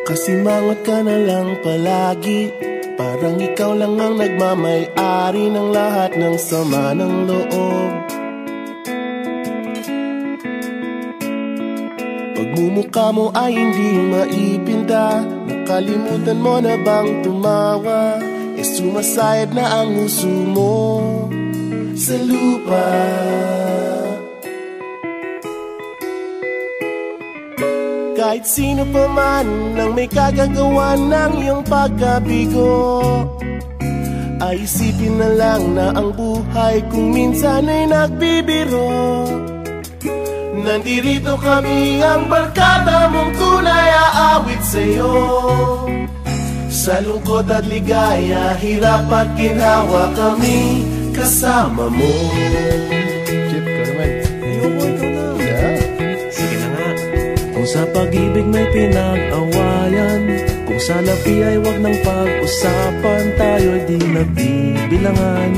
Nakasimangot ka na lang palagi. Parang ikaw lang ang nagmamay-ari ng lahat ng sama ng loob. Pagmumukha mo ay hindi maipinda Nakalimutan mo na bang tumawa? E sumasayad na ang uso mo sa lupa Kahit sino pa man ang may kagagawa ng iyong pagkabigo Ay isipin na lang na ang buhay kung minsan ay nagbibiro. Nandirito kami ang barkada mong tunay aawit sa'yo. Sa lungkot at ligaya, hirap at ginawa kami kasama mo pinag-awayan. Kung sa labi ay wag nang pag-usapan Tayo'y di nagbibilangan.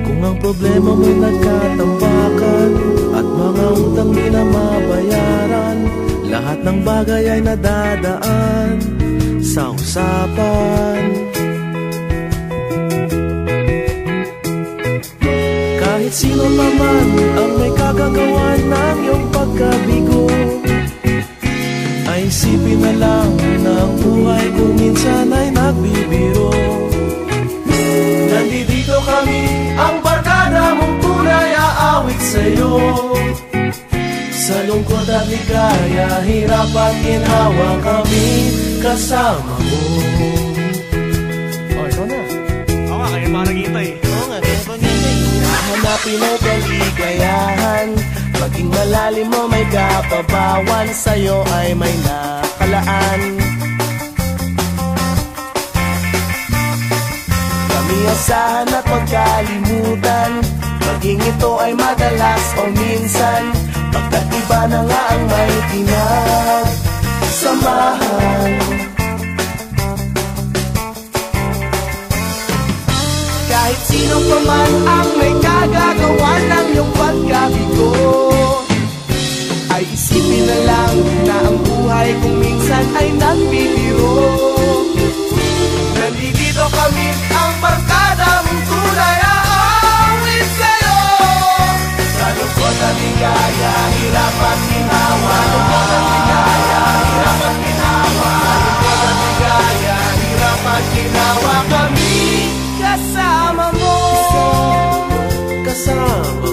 Kung ang problema mo'y nagkatambakan At mga utang di na mabayaran Lahat ng bagay ay nadadaan Sa usapan. Kahit sino pa isipin na lang na ang buhay kung minsan ay nagbibiro. Nandito kami, ang barkada mong tunay aawit sa'yo. Sa lungkot at ligaya, hirap at ginawa kami kasama mo. Oh, ikaw na. Oo nga, kaya parang kita eh. Oo nga, Hanapin ay kaligayahan Maging malalim mo may kapabawan Sa'yo ay may nakalaan. Kami asahan at magkalimutan Maging ito ay madalas o minsan Pagkat iba na nga ang may pinagsamahan Kahit sino pa man ang may kagagawa ng iyong biyaya, hirap at ginawa Malungkot at biyaya, hirap at ginawa Malungkot at biyaya, hirap at ginawa Kami kasama mo Kasama.